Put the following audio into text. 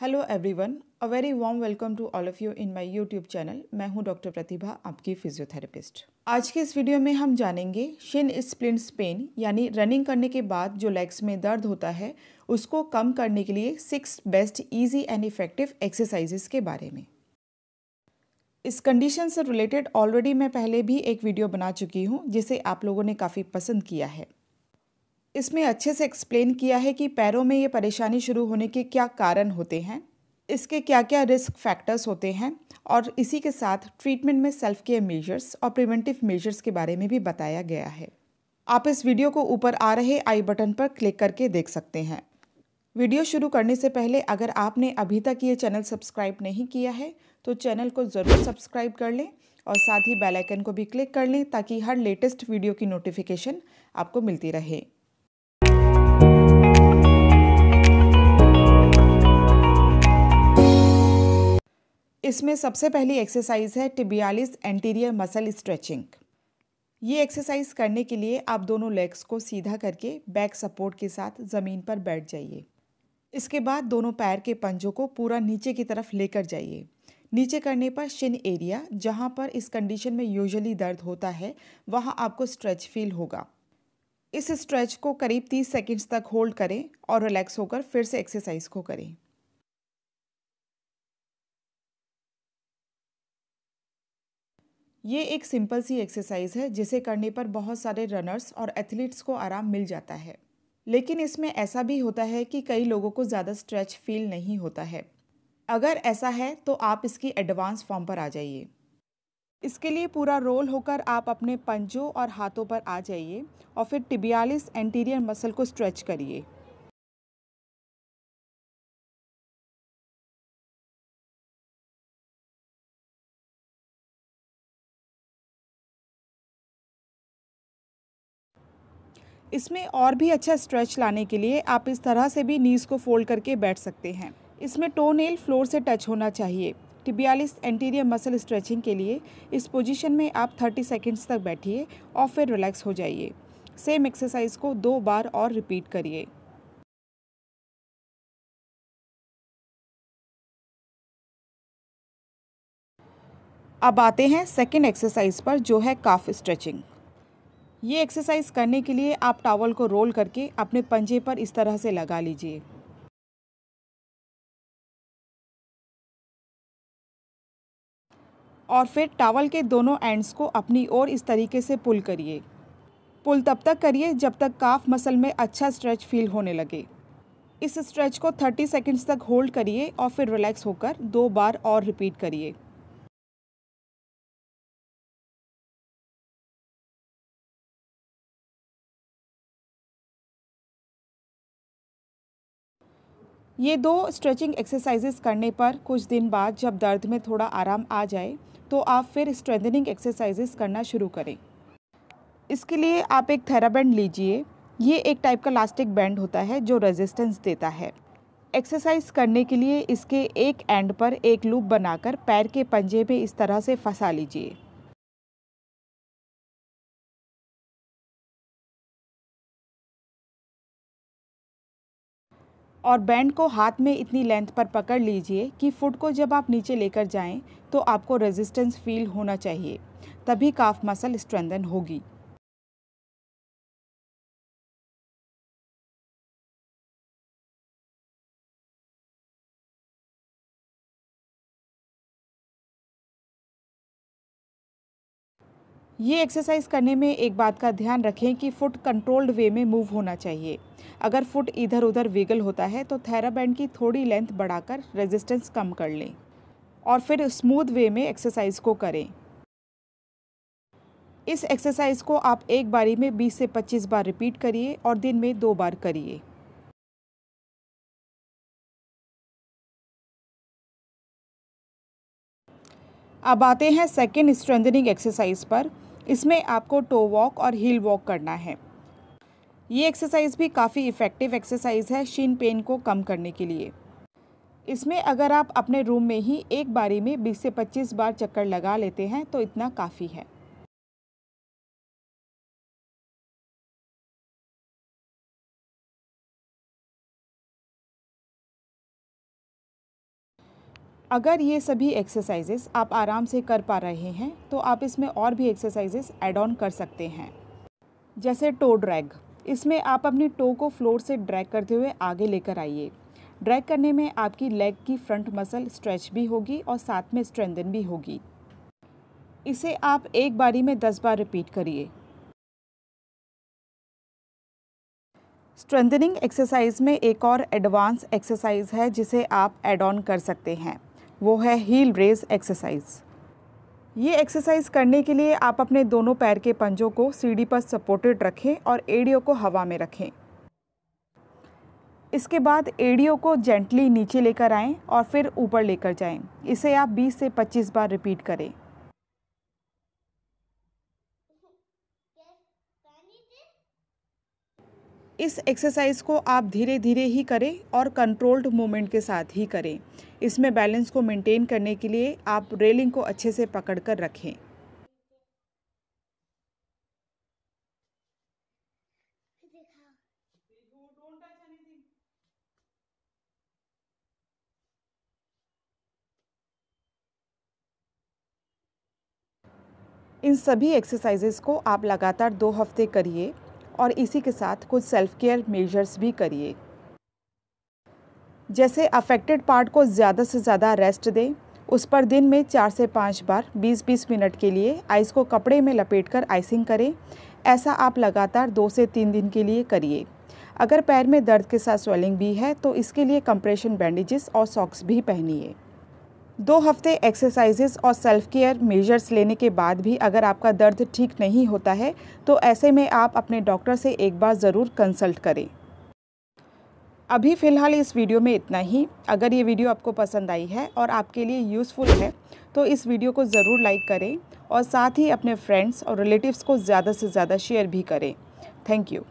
Hello everyone a very warm welcome to all of you in my YouTube channel मैं हूँ doctor प्रतिभा आपकी physiotherapist आज के इस वीडियो में हम जानेंगे शिन स्प्लिंट्स पेन यानी रनिंग करने के बाद जो लेग्स में दर्द होता है, उसको कम करने के लिए six best easy and effective exercises के बारे में। इस कंडीशन से रिलेटेड ऑलरेडी मैं पहले भी एक वीडियो बना चुकी हूँ, जिसे आप लोगों ने काफ़ी पसंद किया है। इसमें अच्छे से एक्सप्लेन किया है कि पैरों में ये परेशानी शुरू होने के क्या कारण होते हैं, इसके क्या क्या रिस्क फैक्टर्स होते हैं और इसी के साथ ट्रीटमेंट में सेल्फ केयर मेजर्स और प्रिवेंटिव मेजर्स के बारे में भी बताया गया है। आप इस वीडियो को ऊपर आ रहे आई बटन पर क्लिक करके देख सकते हैं। वीडियो शुरू करने से पहले अगर आपने अभी तक ये चैनल सब्सक्राइब नहीं किया है तो चैनल को ज़रूर सब्सक्राइब कर लें और साथ ही बेल आइकन को भी क्लिक कर लें ताकि हर लेटेस्ट वीडियो की नोटिफिकेशन आपको मिलती रहे। इसमें सबसे पहली एक्सरसाइज है टिबियालिस एंटीरियर मसल स्ट्रेचिंग ये एक्सरसाइज करने के लिए आप दोनों लेग्स को सीधा करके बैक सपोर्ट के साथ ज़मीन पर बैठ जाइए। इसके बाद दोनों पैर के पंजों को पूरा नीचे की तरफ़ लेकर जाइए। नीचे करने पर शिन एरिया जहाँ पर इस कंडीशन में यूजुअली दर्द होता है, वहाँ आपको स्ट्रेच फील होगा। इस स्ट्रेच को करीब 30 सेकंड्स तक होल्ड करें और रिलैक्स होकर फिर से एक्सरसाइज को करें। ये एक सिंपल सी एक्सरसाइज है, जिसे करने पर बहुत सारे रनर्स और एथलीट्स को आराम मिल जाता है। लेकिन इसमें ऐसा भी होता है कि कई लोगों को ज़्यादा स्ट्रेच फील नहीं होता है। अगर ऐसा है तो आप इसकी एडवांस फॉर्म पर आ जाइए। इसके लिए पूरा रोल होकर आप अपने पंजों और हाथों पर आ जाइए और फिर टिबियालिस एंटीरियर मसल को स्ट्रेच करिए। इसमें और भी अच्छा स्ट्रेच लाने के लिए आप इस तरह से भी नीज़ को फोल्ड करके बैठ सकते हैं। इसमें टो नेल फ्लोर से टच होना चाहिए। टिबियालिस एंटीरियर मसल स्ट्रेचिंग के लिए इस पोजीशन में आप 30 सेकंड्स तक बैठिए और फिर रिलैक्स हो जाइए। सेम एक्सरसाइज को दो बार और रिपीट करिए। अब आते हैं सेकेंड एक्सरसाइज पर जो है काफ स्ट्रेचिंग ये एक्सरसाइज करने के लिए आप टावल को रोल करके अपने पंजे पर इस तरह से लगा लीजिए। और फिर टावल के दोनों एंड्स को अपनी ओर इस तरीके से पुल करिए। पुल तब तक करिए जब तक काफ मसल में अच्छा स्ट्रेच फील होने लगे। इस स्ट्रेच को 30 सेकंड्स तक होल्ड करिए और फिर रिलैक्स होकर दो बार और रिपीट करिए। ये दो स्ट्रेचिंग एक्सरसाइजेस करने पर कुछ दिन बाद जब दर्द में थोड़ा आराम आ जाए तो आप फिर स्ट्रेंथनिंग एक्सरसाइजेस करना शुरू करें। इसके लिए आप एक थेराबैंड लीजिए। ये एक टाइप का लास्टिक बैंड होता है जो रेजिस्टेंस देता है। एक्सरसाइज करने के लिए इसके एक एंड पर एक लूप बनाकर पैर के पंजे में इस तरह से फंसा लीजिए। और बैंड को हाथ में इतनी लेंथ पर पकड़ लीजिए कि फुट को जब आप नीचे लेकर जाएँ तो आपको रेजिस्टेंस फील होना चाहिए। तभी काफ मसल स्ट्रेंदन होगी। ये एक्सरसाइज करने में एक बात का ध्यान रखें कि फुट कंट्रोल्ड वे में मूव होना चाहिए। अगर फुट इधर उधर विगल होता है तो थेराबैंड की थोड़ी लेंथ बढ़ाकर रेजिस्टेंस कम कर लें और फिर स्मूथ वे में एक्सरसाइज को करें। इस एक्सरसाइज को आप एक बारी में 20 से 25 बार रिपीट करिए और दिन में दो बार करिए। अब आते हैं सेकेंड स्ट्रेंथनिंग एक्सरसाइज पर। इसमें आपको टो वॉक और हील वॉक करना है। ये एक्सरसाइज भी काफ़ी इफ़ेक्टिव एक्सरसाइज है शीन पेन को कम करने के लिए। इसमें अगर आप अपने रूम में ही एक बारी में 20 से 25 बार चक्कर लगा लेते हैं तो इतना काफ़ी है। अगर ये सभी एक्सरसाइजेस आप आराम से कर पा रहे हैं तो आप इसमें और भी एक्सरसाइजेस ऐड ऑन कर सकते हैं। जैसे टो ड्रैग इसमें आप अपनी टो को फ्लोर से ड्रैग करते हुए आगे लेकर आइए। ड्रैग करने में आपकी लेग की फ्रंट मसल स्ट्रेच भी होगी और साथ में स्ट्रेंदन भी होगी। इसे आप एक बारी में दस बार रिपीट करिए। स्ट्रेंथनिंग एक्सरसाइज में एक और एडवांस एक्सरसाइज है जिसे आप एड ऑन कर सकते हैं। वो है हील रेज एक्सरसाइज ये एक्सरसाइज करने के लिए आप अपने दोनों पैर के पंजों को सीढ़ी पर सपोर्टेड रखें और एडियो को हवा में रखें। इसके बाद एडियो को जेंटली नीचे लेकर आएँ और फिर ऊपर लेकर जाएँ। इसे आप 20 से 25 बार रिपीट करें। इस एक्सरसाइज को आप धीरे धीरे ही करें और कंट्रोल्ड मूवमेंट के साथ ही करें। इसमें बैलेंस को मेंटेन करने के लिए आप रेलिंग को अच्छे से पकड़ कर रखें। इन सभी एक्सरसाइजेस को आप लगातार दो हफ़्ते करिए। और इसी के साथ कुछ सेल्फ केयर मेजर्स भी करिए। जैसे अफेक्टेड पार्ट को ज़्यादा से ज़्यादा रेस्ट दें, उस पर दिन में चार से पाँच बार 20-20 मिनट के लिए आइस को कपड़े में लपेटकर आइसिंग करें। ऐसा आप लगातार दो से तीन दिन के लिए करिए। अगर पैर में दर्द के साथ स्वेलिंग भी है तो इसके लिए कंप्रेशन बैंडेजेस और सॉक्स भी पहनिए। दो हफ़्ते एक्सरसाइजेस और सेल्फ केयर मेजर्स लेने के बाद भी अगर आपका दर्द ठीक नहीं होता है तो ऐसे में आप अपने डॉक्टर से एक बार ज़रूर कंसल्ट करें। अभी फ़िलहाल इस वीडियो में इतना ही। अगर ये वीडियो आपको पसंद आई है और आपके लिए यूज़फुल है तो इस वीडियो को ज़रूर लाइक करें और साथ ही अपने फ्रेंड्स और रिलेटिव्स को ज़्यादा से ज़्यादा शेयर भी करें। Thank you